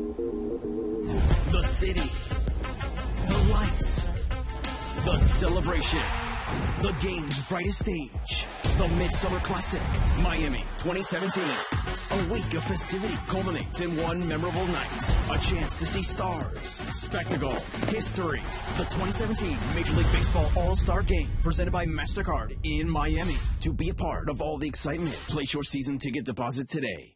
The city. The lights. The celebration. The game's brightest stage. The Midsummer Classic, Miami 2017. A week of festivity culminates in one memorable night. A chance to see stars, spectacle, history. The 2017 Major League Baseball All-Star Game presented by MasterCard in Miami. To be a part of all the excitement, place your season ticket deposit today.